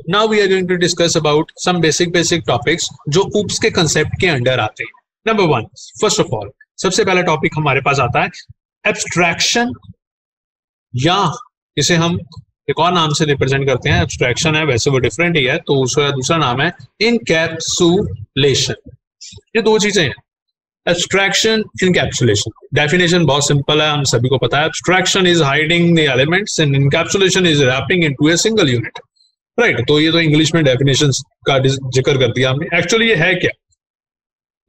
Now we are going to discuss about some basic basic topics जो OOPs के concept के under आते हैं। Number one first of all सबसे पहला टॉपिक हमारे पास आता है एब्स्ट्रैक्शन या इसे हम एक और नाम से रिप्रेजेंट करते हैं। एब्स्ट्रैक्शन है, वैसे वो डिफरेंट ही है तो उसका दूसरा नाम है इनकैप्सुलेशन ये दो चीज़ें हैं। एब्स्ट्रैक्शन इनकैप्सुलेशन डेफिनेशन बहुत सिंपल है, हम सभी को पता है। Abstraction is hiding the elements and encapsulation is wrapping into a single unit right right, तो ये तो इंग्लिश में डेफिनेशन का ज़िक्र कर दिया हमने। एक्चुअली ये है क्या?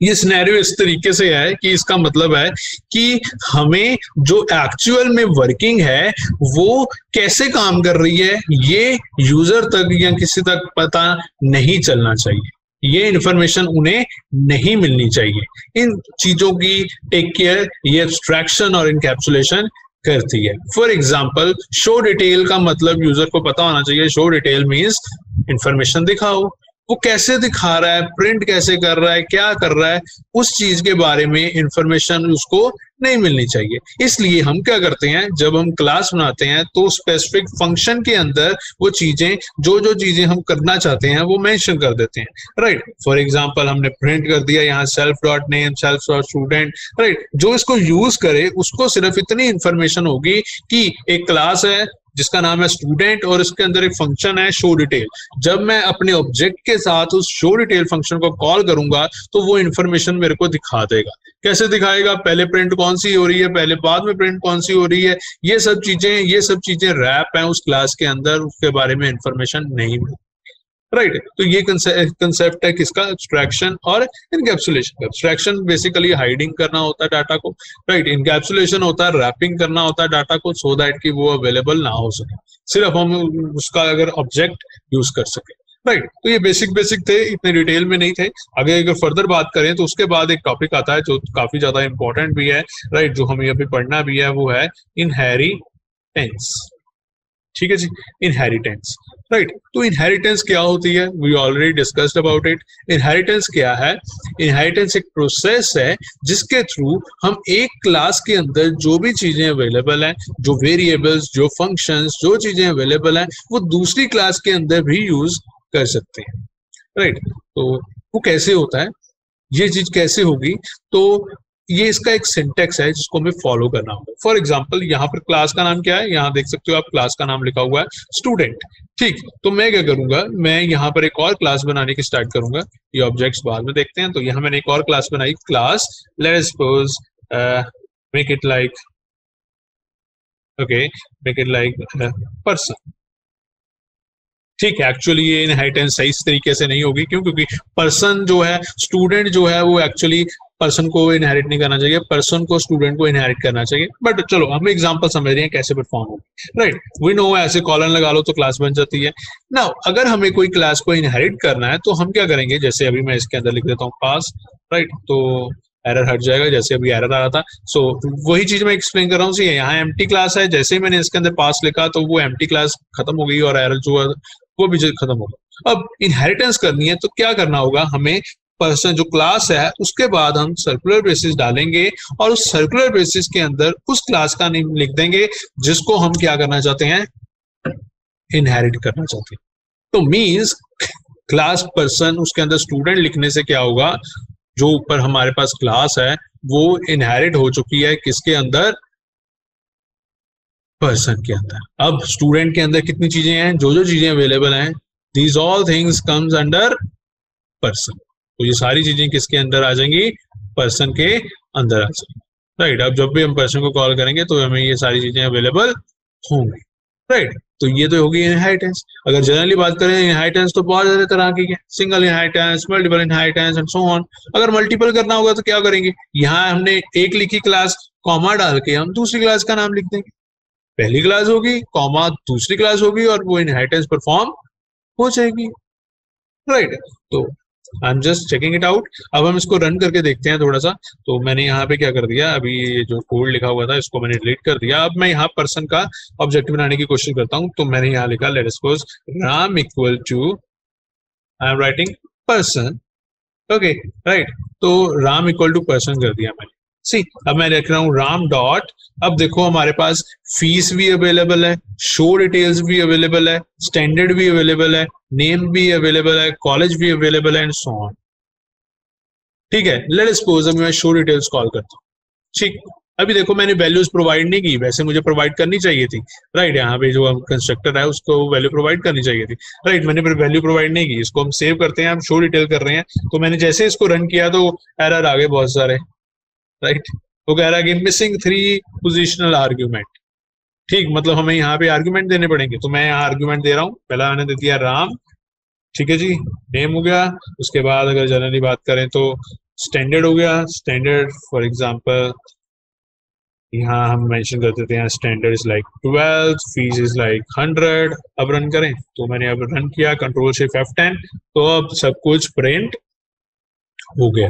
ये सिनेरियो इस तरीके से है कि इसका मतलब है कि हमें जो एक्चुअल में वर्किंग है वो कैसे काम कर रही है ये यूज़र तक या किसी तक पता नहीं चलना चाहिए। ये इंफॉर्मेशन उन्हें नहीं मिलनी चाहिए। इन चीज़ों की टेक केयर ये एब्स्ट्रैक्शन और इनकैप्सुलेशन करती है। फॉर एग्ज़ाम्पल शो डिटेल का मतलब यूज़र को पता होना चाहिए। शो डिटेल मीन्स इंफॉर्मेशन दिखाओ। वो कैसे दिखा रहा है प्रिंट कैसे कर रहा है, क्या कर रहा है, उस चीज़ के बारे में इंफॉर्मेशन उसको नहीं मिलनी चाहिए। इसलिए हम क्या करते हैं, जब हम क्लास बनाते हैं तो स्पेसिफिक फ़ंक्शन के अंदर वो चीज़ें जो जो चीज़ें हम करना चाहते हैं, वो मेंशन कर देते हैं। राइट फॉर एग्जांपल हमने प्रिंट कर दिया यहाँ self dot name self dot student right जो इसको यूज़ करे, उसको सिर्फ़ इतनी इंफॉर्मेशन होगी कि एक क्लास है जिसका नाम है स्टूडेंट और इसके अंदर एक फ़ंक्शन है शो डिटेल जब मैं अपने ऑब्जेक्ट के साथ उस शो डिटेल फ़ंक्शन को कॉल करूँगा तो वो इन्फॉर्मेशन मेरे को दिखा देगा। कैसे दिखाएगा? पहले प्रिंट कौन सी हो रही है? पहले बाद में प्रिंट कौन सी हो रही है? ये सब चीज़ें, ये सब चीज़ें रैप है उस क्लास के अंदर, उसके बारे में इंफॉर्मेशन नहीं मिलती। Right right. तो ये कंसेप्ट है किसका? एब्स्ट्रैक्शन और इनकैप्सुलेशन एब्स्ट्रैक्शन बेसिकली हाइडिंग करना होता है डाटा को। Right right. इनकैप्सुलेशन होता है रैपिंग करना होता है डाटा को सो दैट कि वो अवेलेबल ना हो सके। सिर्फ़ हम उसका अगर ऑब्जेक्ट यूज़ कर सके। Right right. तो ये बेसिक बेसिक थे इतने डिटेल में नहीं थे। अगर अगर फर्दर बात करें तो उसके बाद एक टॉपिक आता है जो काफ़ी ज़्यादा इंपॉर्टेंट भी है। राइट right, जो हमें अभी पढ़ना भी है वो है इनहेरिटेंस ठीक है जी? इनहेरिटेंस राइट तो इनहेरिटेंस क्या होती है? We already discussed about it inheritance क्या है? इनहेरिटेंस एक प्रोसेस है जिसके थ्रू हम एक क्लास के अंदर जो भी चीज़ें अवेलेबल हैं, जो वेरिएबल्स जो फ़ंक्शंस जो चीज़ें अवेलेबल हैं, वो दूसरी क्लास के अंदर भी यूज़ कर सकते हैं राइट तो वो कैसे होता है? ये चीज़ कैसे होगी? तो ये इसका एक सिंटेक्स है जिसको हमें फॉलो करना होगा। फॉर एग्ज़ाम्पल यहाँ पर क्लास का नाम क्या है? यहाँ देख सकते हो आप क्लास का नाम लिखा हुआ है स्टूडेंट ठीक तो मैं क्या करूँगा? मैं यहाँ पर एक और क्लास बनाने की स्टार्ट करूँगा। ये ऑब्जेक्ट्स बाद में देखते हैं तो यहाँ मैंने एक और क्लास बनाई class let suppose make it like okay make it like person ठीक है एक्चुअली ये इनहेरिटेंस सही तरीके से नहीं होगी, क्यों? क्योंकि पर्सन जो है स्टूडेंट जो है, वो एक्चुअली पर्सन को इनहेरिट नहीं करना चाहिए पर्सन को स्टूडेंट को इनहेरिट करना चाहिए। बट चलो हम एग्ज़ाम्पल समझ रहे हैं कैसे परफॉर्म होगी। राइट वी नो ऐसे कॉलन लगा लो तो क्लास बन जाती है। ना अगर हमें कोई क्लास को इनहेरिट करना है तो हम क्या करेंगे? जैसे अभी मैं इसके अंदर लिख देता हूँ पास राइट तो एरर हट जाएगा जैसे अभी एरर आ रहा था। सो so, वही चीज़ मैं एक्सप्लेन कर रहा हूँ यहाँ एम क्लास है। जैसे ही मैंने इसके अंदर पास लिखा तो वो एम क्लास खत्म हो गई और एरर जो है वो भी खत्म होगा अब इनहेरिटेंस करनी है तो क्या करना होगा? हमें पर्सन जो क्लास है, उसके बाद हम सर्कुलर बेसिस डालेंगे और उस सर्कुलर बेसिस के अंदर उस क्लास का नेम लिख देंगे, जिसको हम क्या करना चाहते हैं? इनहेरिट करना चाहते हैं। तो मींस क्लास पर्सन उसके अंदर स्टूडेंट लिखने से क्या होगा? जो ऊपर हमारे पास क्लास है, वो इनहेरिट हो चुकी है किसके अंदर? पर्सन के अंदर। अब स्टूडेंट के अंदर कितनी चीज़ें हैं? जो जो चीज़ें अवेलेबल हैं these all things comes under person तो ये सारी चीज़ें किसके अंदर आ जाएँगी? पर्सन के अंदर आ जाएँगी। राइट अब जब भी हम पर्सन को कॉल करेंगे तो हमें ये सारी चीज़ें अवेलेबल होंगी। राइट तो ये तो होगी इनहाइटेंस अगर जनरली बात करें इनहाइटेंस तो बहुत ज़्यादा तरह की है। Single inheritance multiple inheritance and so on अगर मल्टीपल करना होगा तो क्या करेंगे? यहाँ हमने एक लिखी क्लास कॉमा डाल के हम दूसरी क्लास का नाम लिख देंगे। पहली क्लास होगी कॉमा दूसरी क्लास होगी और वो इनहाइटेंस परफॉर्म हो जाएगी। राइट तो I am just checking it out अब हम इसको रन करके देखते हैं थोड़ा सा। तो मैंने यहाँ पे क्या कर दिया? अभी ये जो कोड लिखा हुआ था, इसको मैंने डिलीट कर दिया। अब मैं यहाँ पर्सन का ऑब्जेक्ट बनाने की कोशिश करता हूँ। तो मैंने यहाँ लिखा let suppose Ram equal to I am writing person okay right तो राम इक्वल टू पर्सन कर दिया मैंने। सी अब मैं लिख रहा हूँ राम डॉट अब देखो हमारे पास फ़ीस भी अवेलेबल है शो डिटेल्स भी अवेलेबल है स्टैंडर्ड भी अवेलेबल है नेम भी अवेलेबल है कॉलेज भी अवेलेबल है एंड सो ऑन ठीक है लेट सपोज़ मैं शो डिटेल्स कॉल करता हूँ। ठीक, अभी देखो मैंने वैल्यूज़ प्रोवाइड नहीं की, वैसे मुझे प्रोवाइड करनी चाहिए थी। राइट यहाँ पे जो हम कंस्ट्रक्टर है, उसको वैल्यू प्रोवाइड करनी चाहिए थी। राइट मैंने वैल्यू प्रोवाइड नहीं की, इसको हम सेव करते हैं, हम शो डिटेल कर रहे हैं। तो मैंने जैसे इसको रन किया तो एरर आ गए बहुत सारे। राइट? वो कह रहा है कि मिसिंग थ्री पोजिशनल आर्ग्यूमेंट ठीक मतलब हमें यहाँ पे आर्ग्यूमेंट देने पड़ेंगे। तो मैं यहाँ आर्ग्यूमेंट दे रहा हूँ। पहला मैंने दे दिया राम। ठीक है जी? नेम हो गया। उसके बाद अगर जनरली बात करें तो स्टैंडर्ड हो गया। स्टैंडर्ड फॉर एग्ज़ाम्पल यहाँ हम मेंशन कर देते हैं standard is like twelve fees is like hundred अब रन करें। तो मैंने अब रन किया। कंट्रोल शिफ्ट एफ़ टेन तो अब सब कुछ प्रिंट हो गया।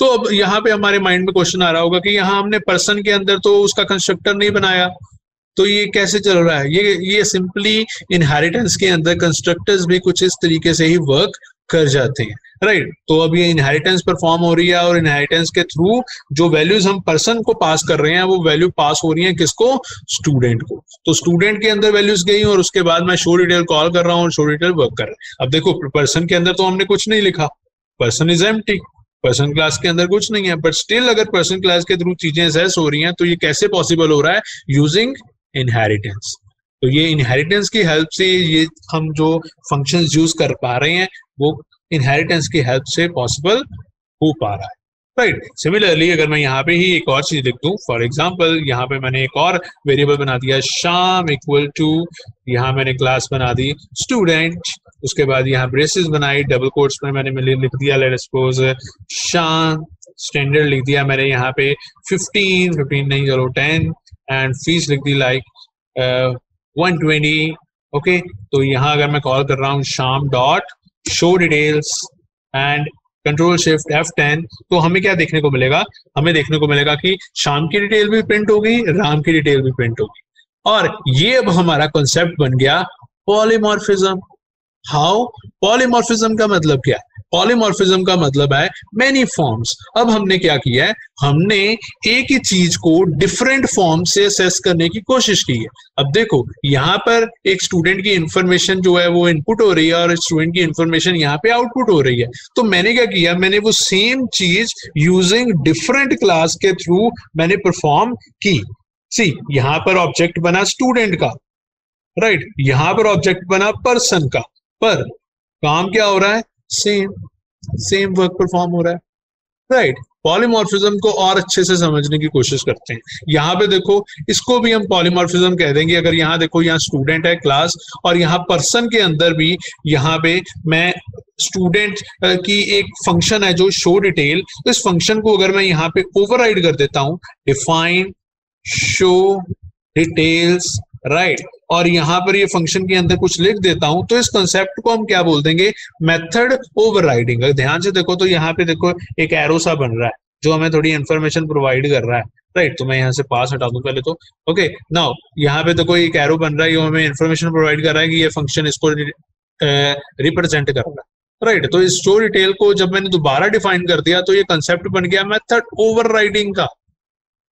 तो अब यहाँ पे हमारे माइंड में क्वेश्चन आ रहा होगा कि यहाँ हमने पर्सन के अंदर तो उसका कंस्ट्रक्टर नहीं बनाया। तो ये कैसे चल रहा है? ये ये सिंपली इनहेरिटेंस के अंदर कंस्ट्रक्टर्स भी कुछ इस तरीके से ही वर्क कर जाते हैं राइट right. तो अब ये इनहेरिटेंस परफॉर्म हो रही है और इनहेरिटेंस के थ्रू जो वैल्यूज़ हम पर्सन को पास कर रहे हैं, वो वैल्यू पास हो रही है किसको? स्टूडेंट को। तो स्टूडेंट के अंदर वैल्यूज़ गई और उसके बाद मैं शो डिटेल कॉल कर रहा हूँ और शो डिटेल वर्क कर रहा है। अब देखो पर्सन के अंदर तो हमने कुछ नहीं लिखा। Person is M person class के अंदर कुछ नहीं है बट स्टिल अगर पर्सन क्लास के थ्रू चीज़ें एसेस हो रही हैं तो ये कैसे पॉसिबल हो रहा है? यूजिंग इनहेरिटेंस तो ये इनहेरिटेंस की हेल्प से ये हम जो फ़ंक्शंस यूज़ कर पा रहे हैं, वो इनहेरिटेंस की हेल्प से पॉसिबल हो पा रहा है. राइट. सिमिलरली अगर मैं यहाँ पे ही एक और चीज़ लिख दूँ फॉर एग्ज़ाम्पल यहाँ पे मैंने एक और वेरिएबल बना दिया शाम इक्वल टू यहाँ मैंने क्लास बना दी स्टूडेंट उसके बाद यहाँ ब्रेसेस बनाई डबल कोट्स में मैंने लिख दिया लेट सपोज़ शाम स्टैंडर्ड लिख दिया मैंने यहाँ पे 15 15 नहीं, चलो 10 एंड फ़ीस लिख दी लाइक वन ट्वेंटी ओके तो यहाँ अगर मैं कॉल कर रहा हूँ Shyam dot show details and control shift F ten तो हमें क्या देखने को मिलेगा? हमें देखने को मिलेगा कि शाम की डिटेल भी प्रिंट होगी राम की डिटेल भी प्रिंट होगी। और ये अब हमारा कॉन्सेप्ट बन गया पॉलीमॉर्फिज्म हाउ पॉलीमॉर्फिज्म का मतलब क्या है? पॉलीमॉर्फिज्म का मतलब है मेनी फॉर्म्स अब हमने क्या किया है? हमने एक ही चीज़ को डिफरेंट फॉर्म से असेस करने की कोशिश की है। अब देखो, यहाँ पर एक स्टूडेंट की इंफॉर्मेशन जो है वो इनपुट हो रही है और स्टूडेंट की इंफॉर्मेशन यहाँ पे आउटपुट हो रही है। तो मैंने क्या किया? मैंने वो सेम चीज़ यूजिंग डिफरेंट क्लास के थ्रू मैंने परफॉर्म की। सी यहाँ पर ऑब्जेक्ट बना स्टूडेंट का राइट right? यहाँ पर ऑब्जेक्ट बना पर्सन का। पर काम क्या हो रहा है? सेम सेम वर्क परफॉर्म हो रहा है। Right right. पॉलीमॉर्फिज्म को और अच्छे से समझने की कोशिश करते हैं। यहाँ पे देखो, इसको भी हम पॉलीमॉर्फिज्म कह देंगे। अगर यहाँ देखो, यहाँ स्टूडेंट है क्लास और यहाँ पर्सन के अंदर भी यहाँ पे मैं स्टूडेंट की एक फ़ंक्शन है जो शो डिटेल तो इस फ़ंक्शन को अगर मैं यहाँ पे ओवरराइड कर देता हूँ डिफाइन शो डिटेल्स राइट और यहाँ पर ये फ़ंक्शन के अंदर कुछ लिख देता हूँ तो इस कंसेप्ट को हम क्या बोल देंगे? मेथड ओवरराइडिंग ध्यान से देखो तो यहाँ पे देखो एक एरो सा बन रहा है जो हमें थोड़ी इन्फॉर्मेशन प्रोवाइड कर रहा है। राइट right, तो मैं यहाँ से पास हटा दूँ पहले तो। ओके नाउ यहाँ पे देखो एक एरो बन रहा है जो हमें इन्फॉर्मेशन प्रोवाइड कर रहा है कि ये फ़ंक्शन इसको रिप्रेजेंट कर रहा है। राइट तो इस स्टोर डिटेल को जब मैंने दोबारा डिफाइन कर दिया तो ये कंसेप्ट बन गया मेथड ओवरराइडिंग का।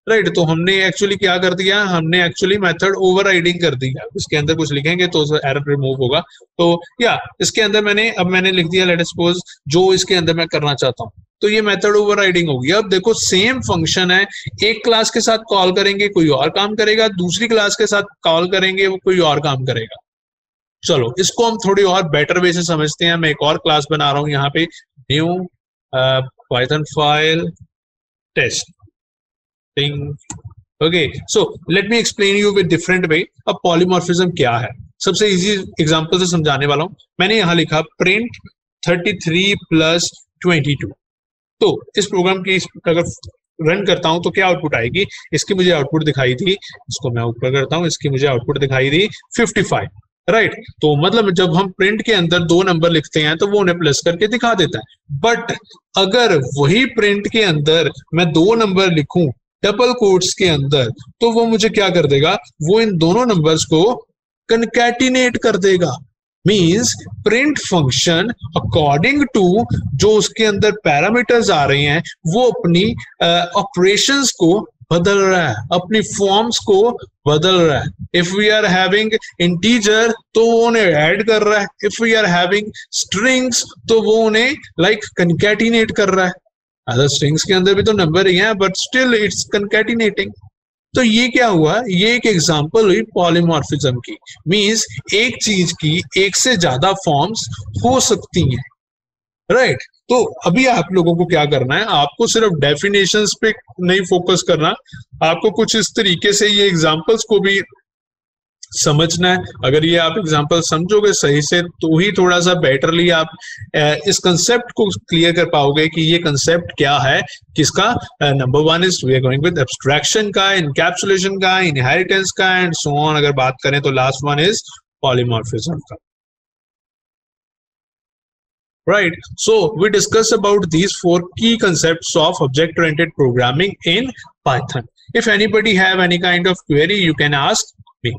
राइट right, तो हमने एक्चुअली क्या कर दिया? हमने एक्चुअली मेथड ओवर कर दिया। इसके अंदर कुछ लिखेंगे तो एरर रिमूव होगा। तो या इसके अंदर मैंने अब मैंने लिख दिया लेट सपोज़ जो इसके अंदर मैं करना चाहता हूँ। तो ये मेथड ओवर होगी। अब देखो सेम फ़ंक्शन है। एक क्लास के साथ कॉल करेंगे कोई और काम करेगा। दूसरी क्लास के साथ कॉल करेंगे वो कोई और काम करेगा। चलो इसको हम थोड़ी और बेटर वे से समझते हैं। मैं एक और क्लास बना रहा हूँ यहाँ पे। New Python file test thing. Okay, so let me explain you with different way, अब polymorphism क्या है? सबसे इजी एग्जांपल से समझाने वाला हूँ। मैंने यहाँ लिखा प्रिंट 33 प्लस 22 तो इस प्रोग्राम की अगर रन करता हूँ तो क्या आउटपुट आएगी? इसकी मुझे आउटपुट दिखाई थी, इसको मैं ऊपर करता हूँ, इसकी मुझे आउटपुट दिखाई दी 55 राइट right. तो मतलब जब हम प्रिंट के अंदर दो नंबर लिखते हैं तो वो उन्हें प्लस करके दिखा देता है। बट अगर वही प्रिंट के अंदर मैं दो नंबर लिखूं डबल कोट्स के अंदर तो वो मुझे क्या कर देगा? वो इन दोनों नंबर्स को कनकैटिनेट कर देगा। Means print function according to जो उसके अंदर पैरामीटर्स आ रहे हैं वो अपनी ऑपरेशंस uh, को बदल रहा है अपनी फॉर्म्स को बदल रहा है। If we are having integer तो वो उन्हें ऐड कर रहा है। If we are having strings तो वो उन्हें लाइक like, कंकैटिनेट कर रहा है। अदर स्ट्रिंग्स के अंदर भी तो नंबर ही है बट स्टिल इट्स कंकैटिनेटिंग तो ये क्या हुआ? ये एक एग्जांपल हुई पॉलीमॉर्फिज्म की. मींस एक चीज़ की एक से ज़्यादा फॉर्म्स हो सकती हैं. Right right? तो अभी आप लोगों को क्या करना है? आपको सिर्फ़ डेफिनेशन पे नहीं फोकस करना. आपको कुछ इस तरीके से ये एग्जांपल्स को भी समझना है। अगर ये आप एग्जांपल समझोगे सही से तो ही थोड़ा सा बेटरली आप इस कंसेप्ट को क्लियर कर पाओगे कि ये कंसेप्ट क्या है, किसका number one is we are going with abstraction का इनकैप्सुलेशन का इनहेरिटेंस का एंड सो ऑन अगर बात करें तो लास्ट वन इज़ पॉलीमॉर्फिज्म का। Right, so we discuss about these four key concepts of object oriented programming in python. If anybody have any kind of query, you can ask me.